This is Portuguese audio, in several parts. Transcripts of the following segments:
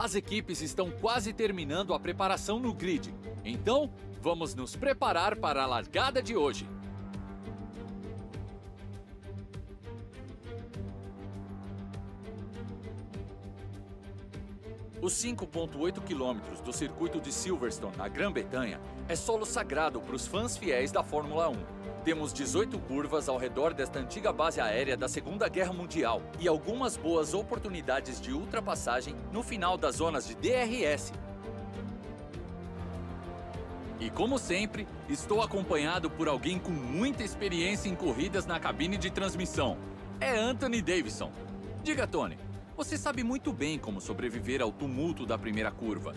As equipes estão quase terminando a preparação no grid. Então, vamos nos preparar para a largada de hoje. Os 5,8 quilômetros do circuito de Silverstone, na Grã-Bretanha, é solo sagrado para os fãs fiéis da Fórmula 1. Temos 18 curvas ao redor desta antiga base aérea da Segunda Guerra Mundial e algumas boas oportunidades de ultrapassagem no final das zonas de DRS. E como sempre, estou acompanhado por alguém com muita experiência em corridas na cabine de transmissão. É Anthony Davidson. Diga, Tony, você sabe muito bem como sobreviver ao tumulto da primeira curva.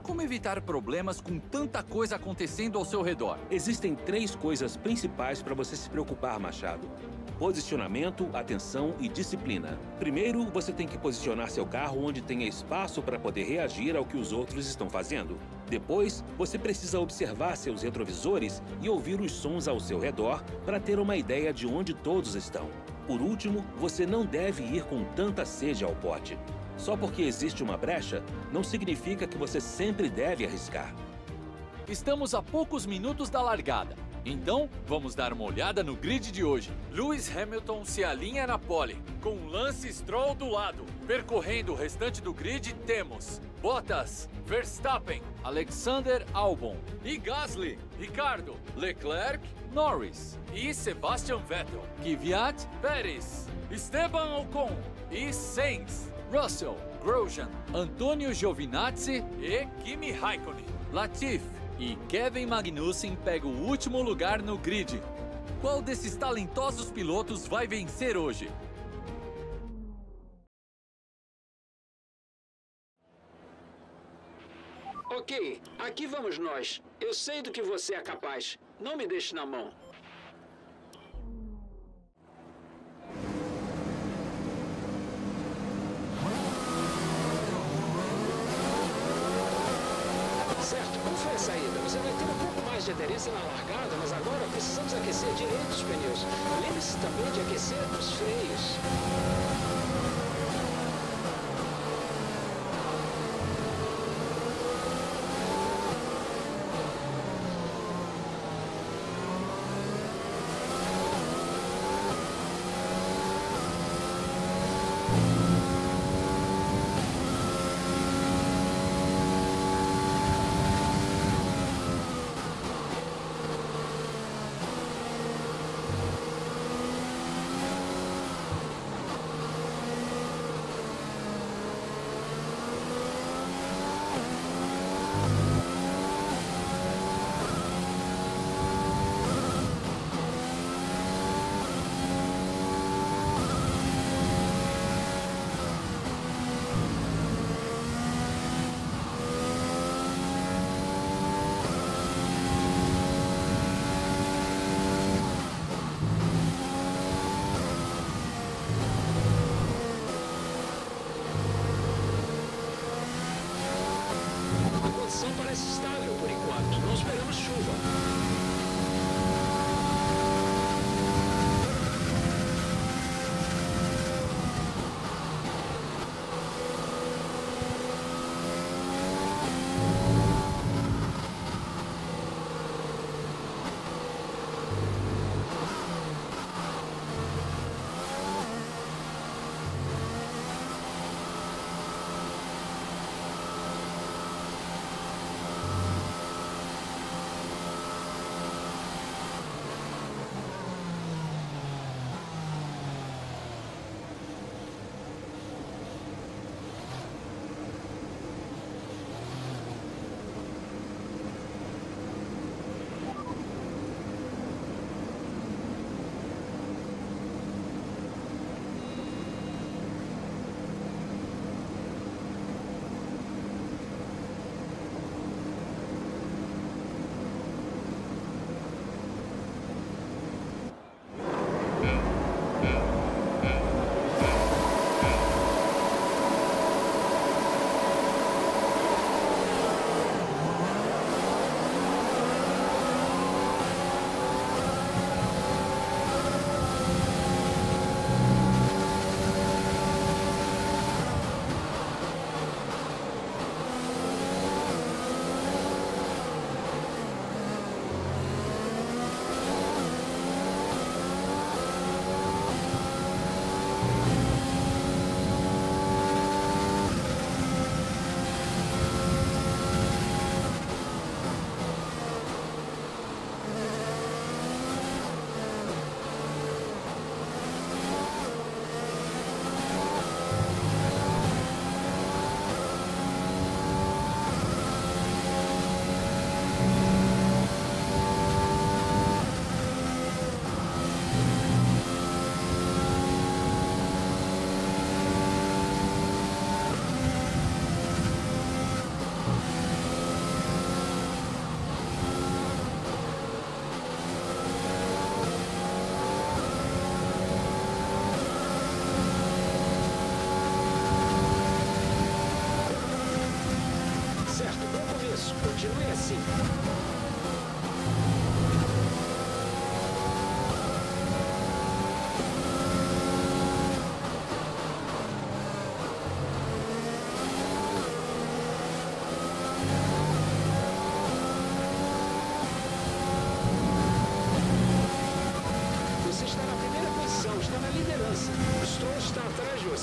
Como evitar problemas com tanta coisa acontecendo ao seu redor? Existem três coisas principais para você se preocupar, Machado. Posicionamento, atenção e disciplina. Primeiro, você tem que posicionar seu carro onde tenha espaço para poder reagir ao que os outros estão fazendo. Depois, você precisa observar seus retrovisores e ouvir os sons ao seu redor para ter uma ideia de onde todos estão. Por último, você não deve ir com tanta sede ao pote. Só porque existe uma brecha, não significa que você sempre deve arriscar. Estamos a poucos minutos da largada. Então, vamos dar uma olhada no grid de hoje. Lewis Hamilton se alinha na pole, com Lance Stroll do lado. Percorrendo o restante do grid, temos Bottas, Verstappen, Alexander Albon e Gasly, Ricardo, Leclerc, Norris e Sebastian Vettel, Kvyat, Pérez, Esteban Ocon e Sainz, Russell, Grosjean, Antonio Giovinazzi e Kimi Raikkonen, Latifi e Kevin Magnussen pega o último lugar no grid. Qual desses talentosos pilotos vai vencer hoje? Ok, aqui vamos nós. Eu sei do que você é capaz. Não me deixe na mão. Certo, qual foi a saída? Você vai ter um pouco mais de aderência na largada, mas agora precisamos aquecer direito os pneus. Lembre-se também de aquecer os freios.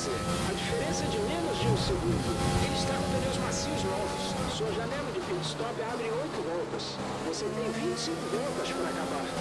Você. A diferença é de menos de um segundo. Ele está com pneus macios novos. Sua janela de pit stop abre em 8 voltas. Você tem 25 voltas para acabar.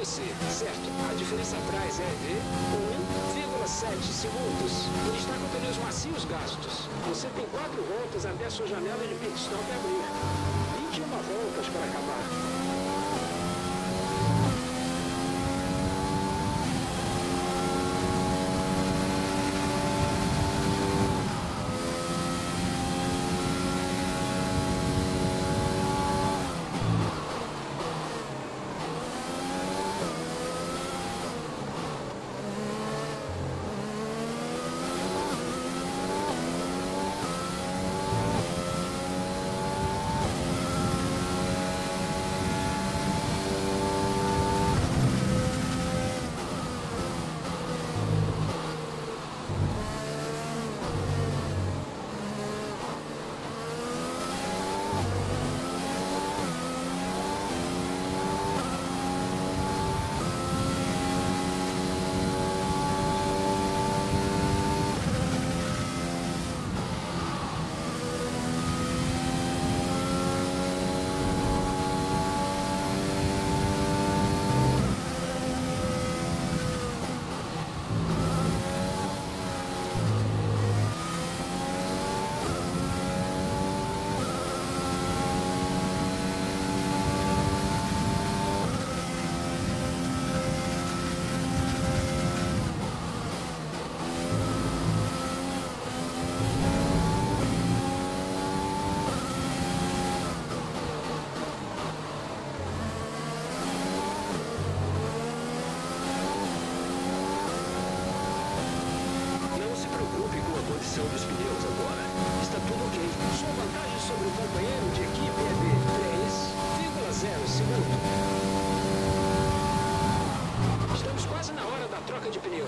Você, certo? A diferença atrás é de 1,7 segundos. Ele está com pneus macios gastos. Você tem quatro voltas até a sua janela de pit stop abrir. 21 voltas para acabar.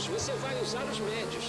Você vai usar os médios.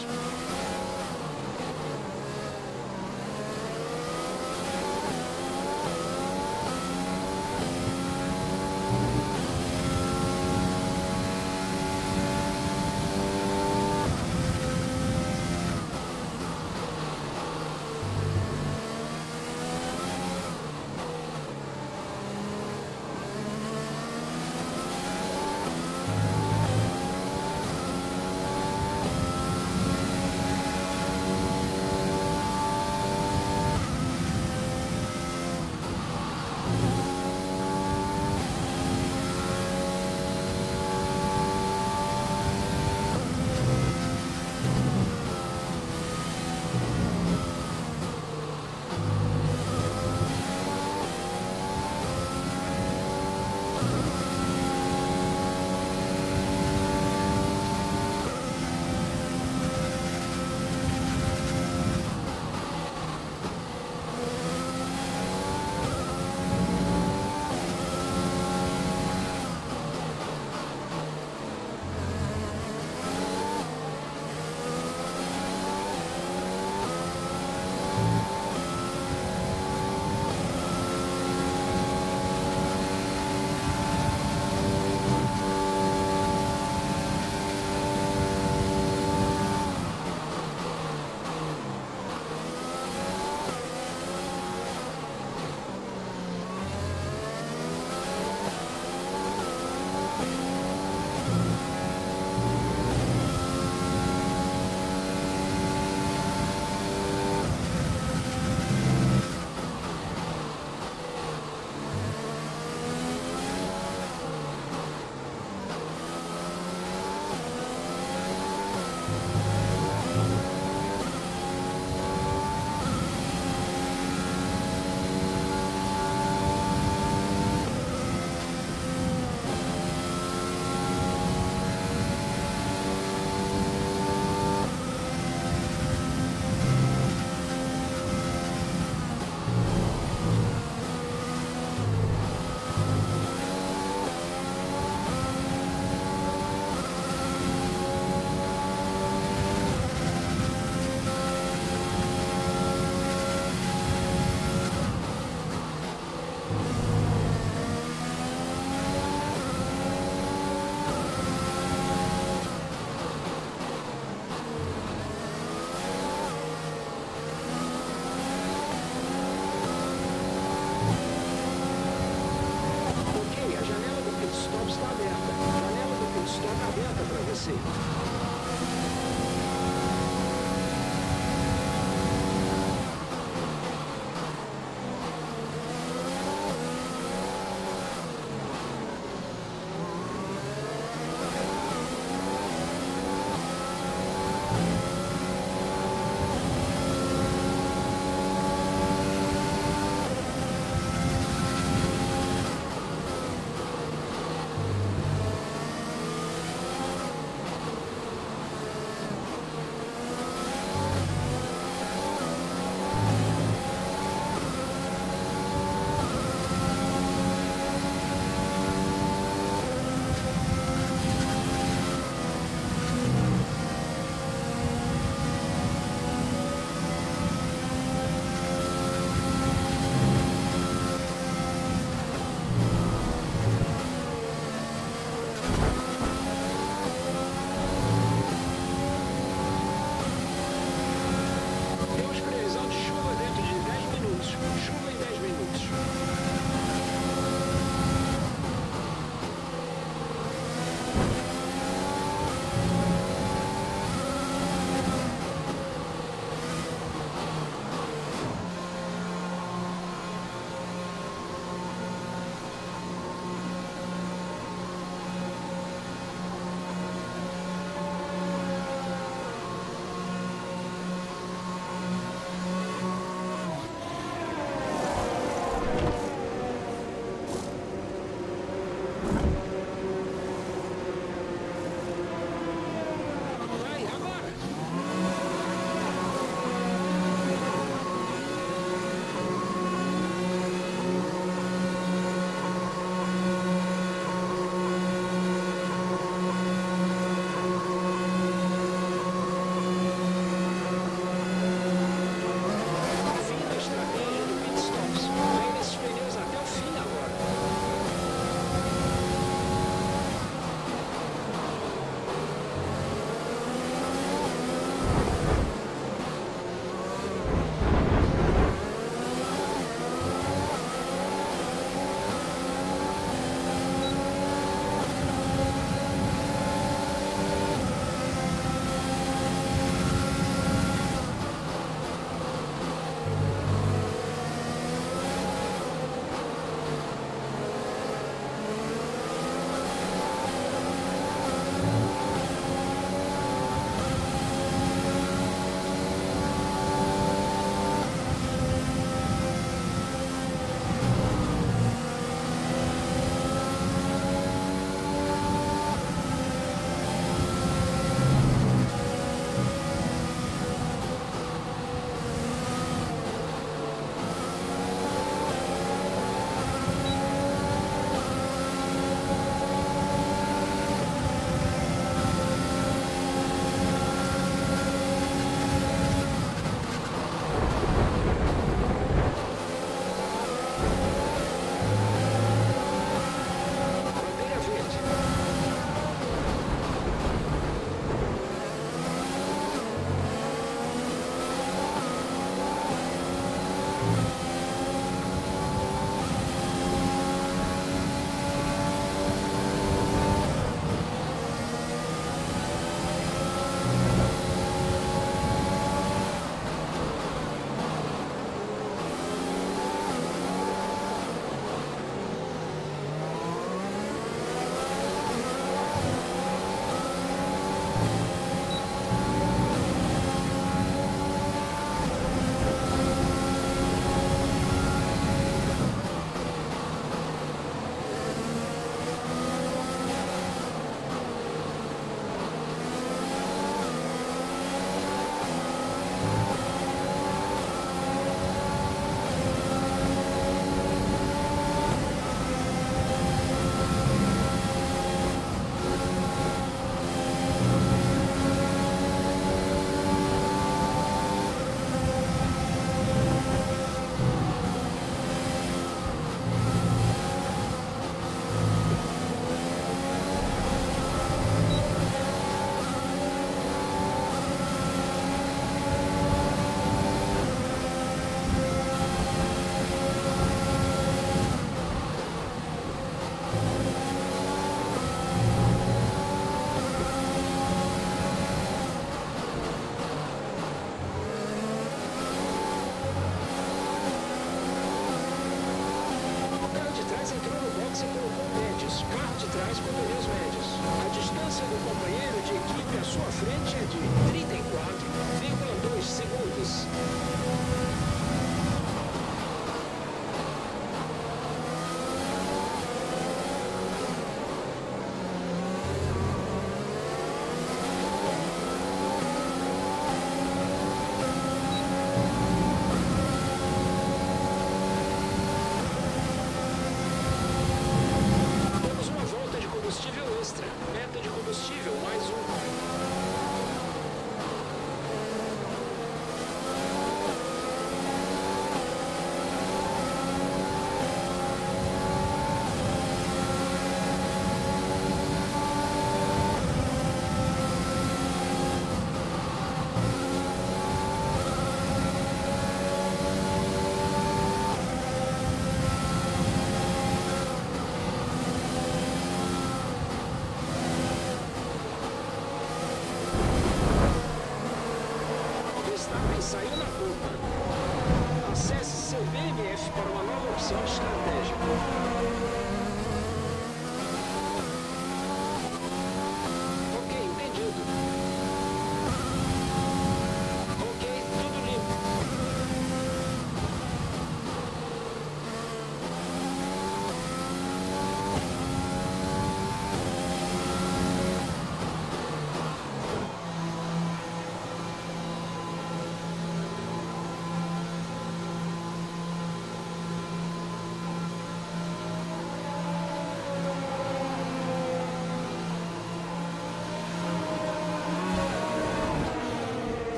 Você.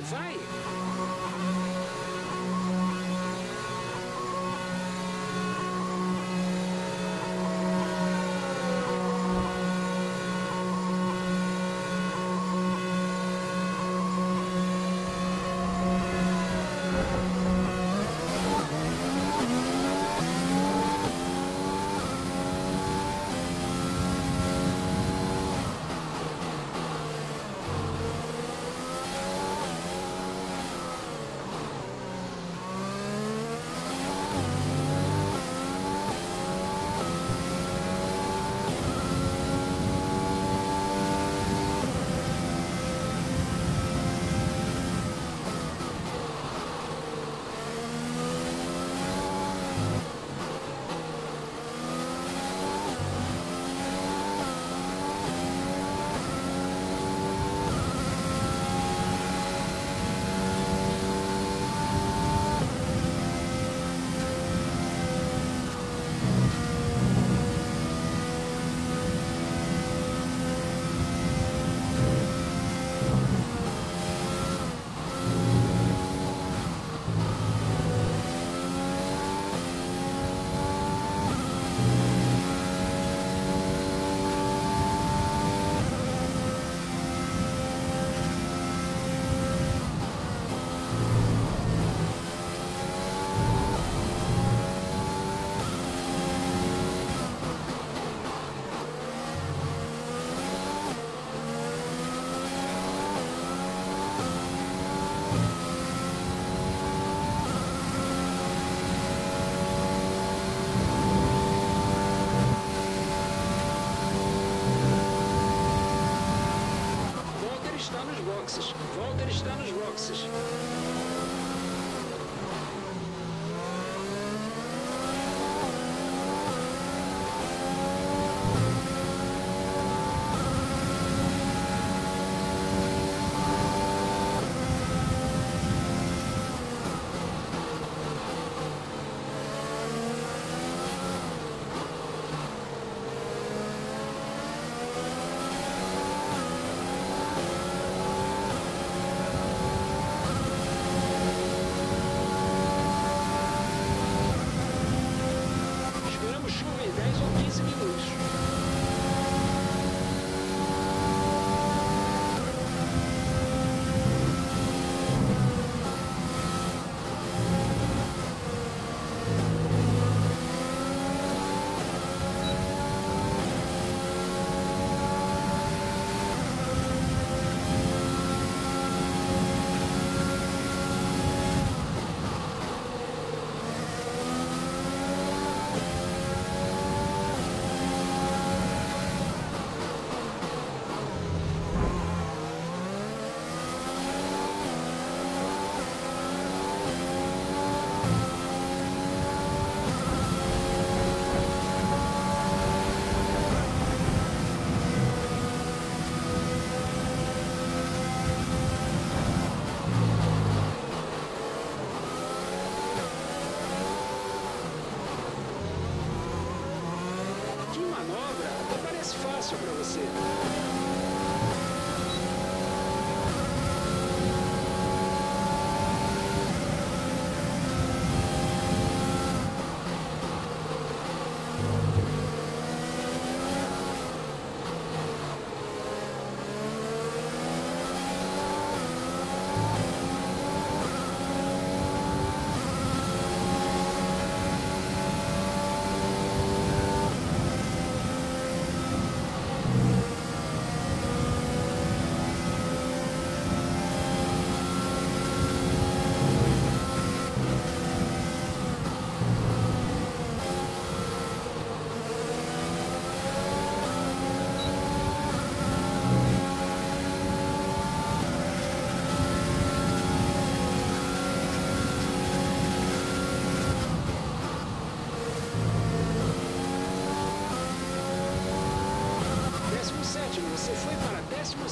Right side. boxes. Walter está nos boxes. manobra parece fácil para você.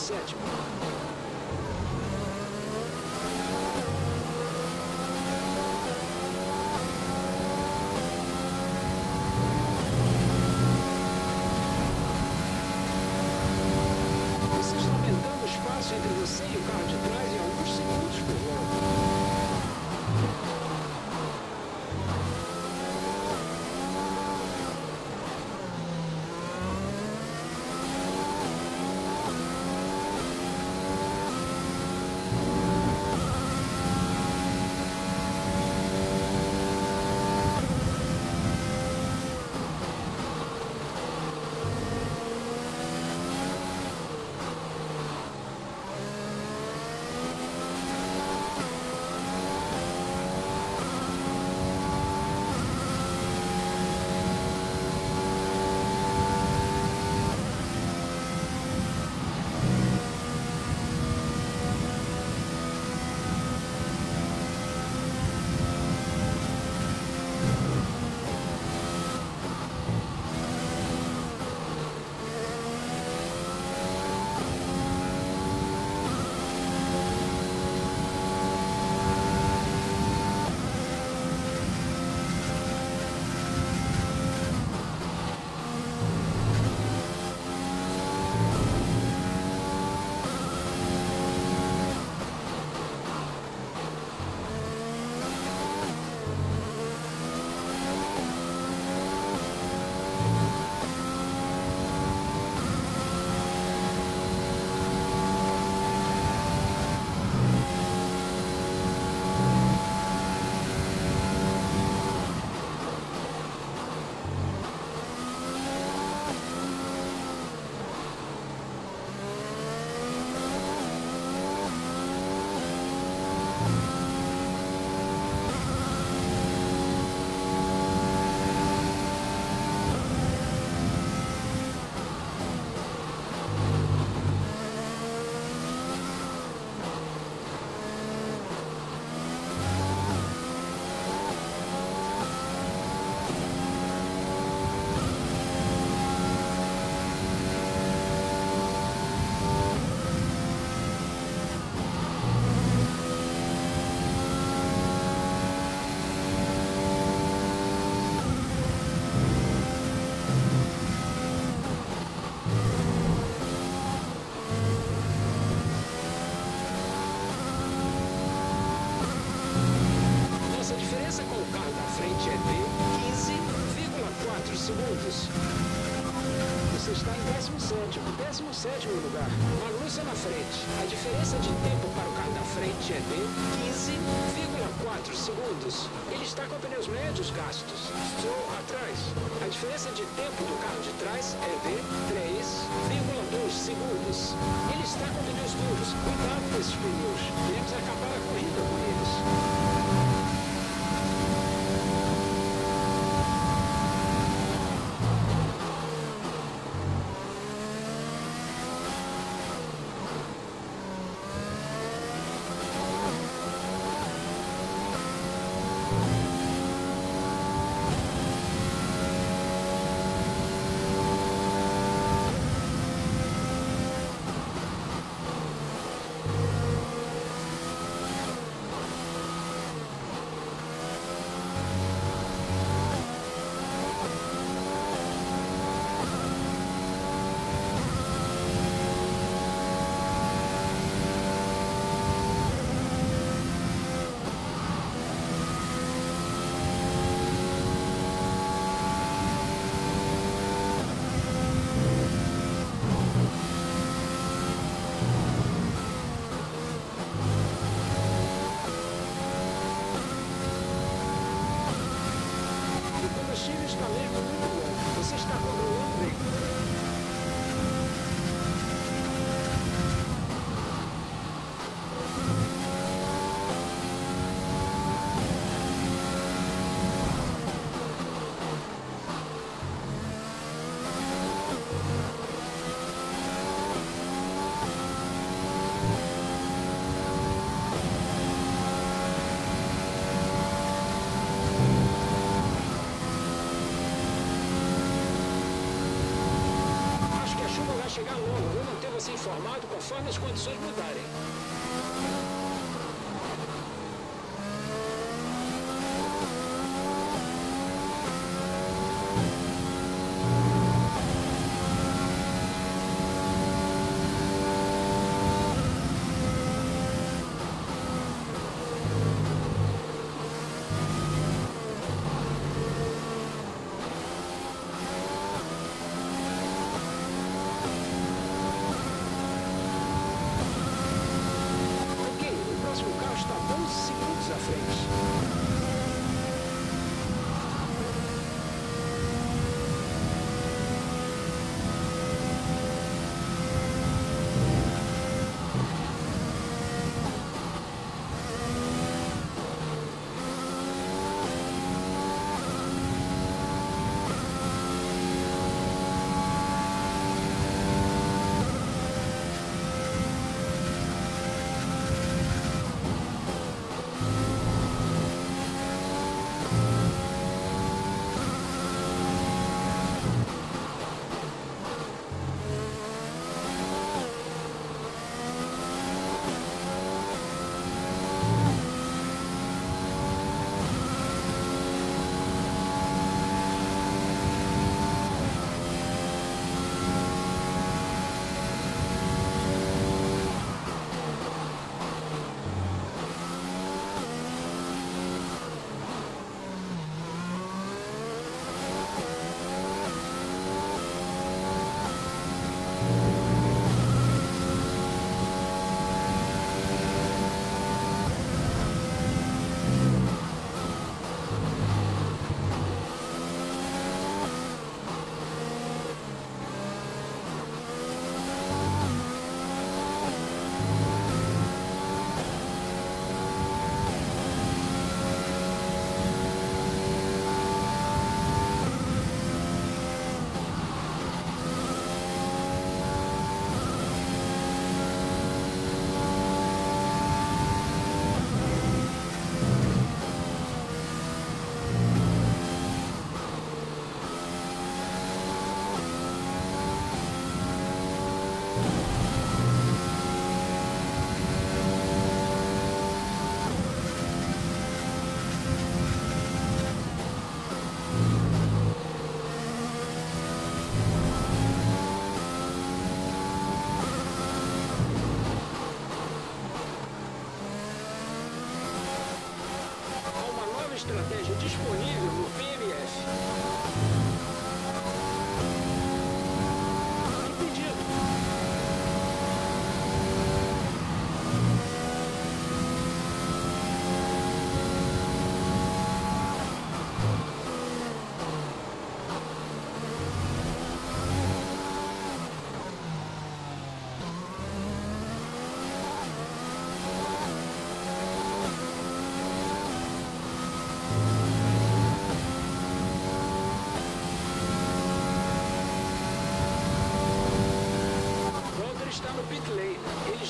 17 Você está aumentando o espaço entre você e o carro de trás em alguns segundos por volta. 17 lugar. Uma Lúcia na frente. A diferença de tempo para o carro da frente é de 15,4 segundos. Ele está com pneus médios gastos. Stroll atrás. A diferença de tempo do carro de trás é de 3,2 segundos. Ele está com pneus duros. Cuidado com esses pneus. Queremos acabar a corrida com eles. O combustível está mesmo muito bom. Você está controlando bem. Acho que a chuva vai chegar logo. Vou manter ser informado conforme as condições mudarem.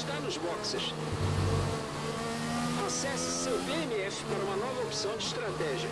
Está nos boxes. Acesse seu BMF para uma nova opção de estratégia.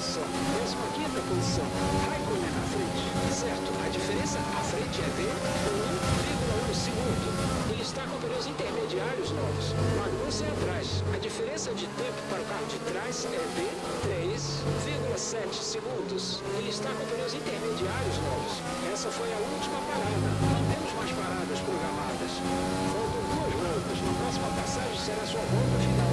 15ª posição. 15ª posição. Raikkonen na frente. Certo, a diferença à frente é de 1,1 segundo. Ele está com pneus intermediários novos. Magnussen atrás. A diferença de tempo para o carro de trás é de 3,7 segundos. Ele está com pneus intermediários novos. Essa foi a última parada. Não temos mais paradas programadas. Faltam duas voltas. Na próxima passagem será sua volta final.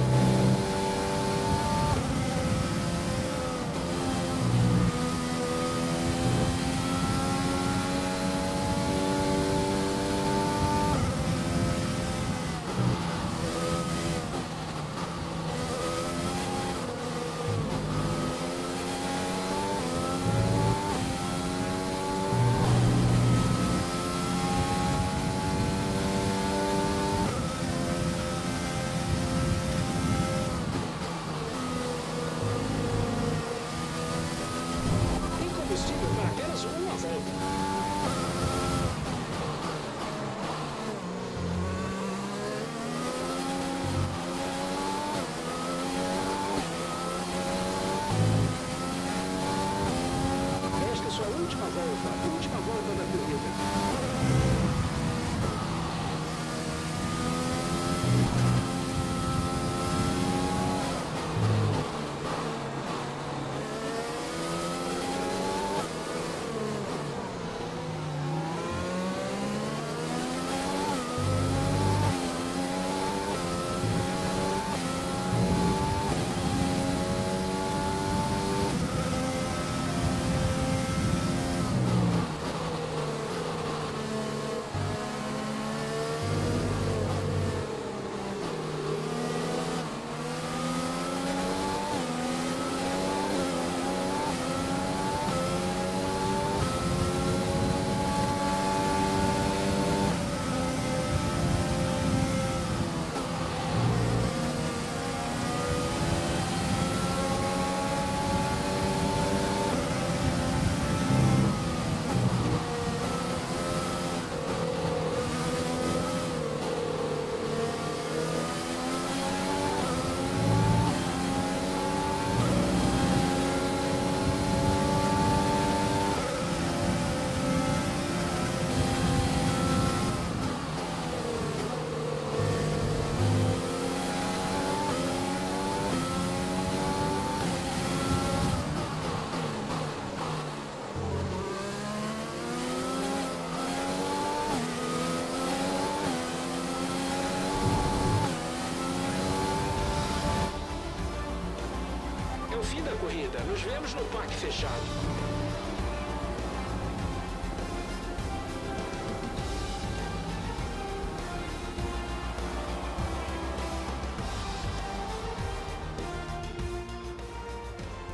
Nos vemos no parque fechado.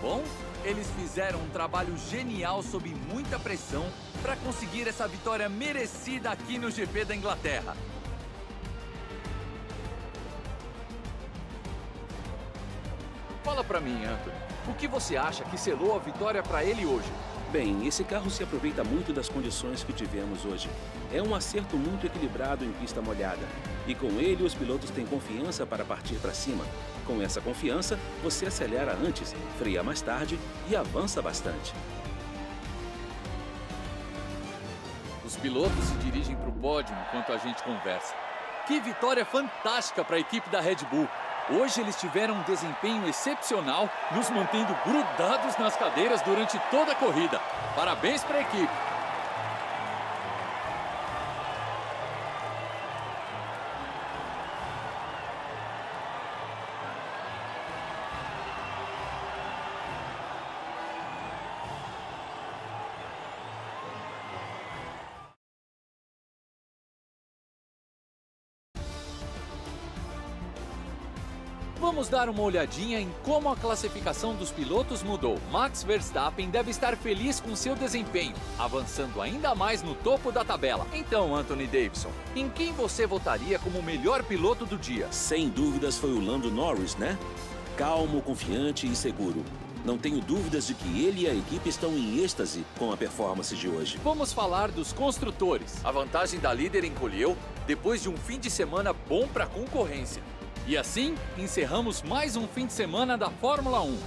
Bom, eles fizeram um trabalho genial sob muita pressão para conseguir essa vitória merecida aqui no GP da Inglaterra. Fala pra mim, Anthony. O que você acha que selou a vitória para ele hoje? Bem, esse carro se aproveita muito das condições que tivemos hoje. É um acerto muito equilibrado em pista molhada. E com ele, os pilotos têm confiança para partir para cima. Com essa confiança, você acelera antes, freia mais tarde e avança bastante. Os pilotos se dirigem para o pódio enquanto a gente conversa. Que vitória fantástica para a equipe da Red Bull. Hoje eles tiveram um desempenho excepcional, nos mantendo grudados nas cadeiras durante toda a corrida. Parabéns para a equipe. Vamos dar uma olhadinha em como a classificação dos pilotos mudou. Max Verstappen deve estar feliz com seu desempenho, avançando ainda mais no topo da tabela. Então, Anthony Davidson, em quem você votaria como o melhor piloto do dia? Sem dúvidas foi o Lando Norris, né? Calmo, confiante e seguro. Não tenho dúvidas de que ele e a equipe estão em êxtase com a performance de hoje. Vamos falar dos construtores. A vantagem da líder encolheu depois de um fim de semana bom para a concorrência. E assim, encerramos mais um fim de semana da Fórmula 1.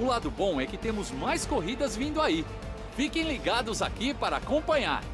O lado bom é que temos mais corridas vindo aí. Fiquem ligados aqui para acompanhar.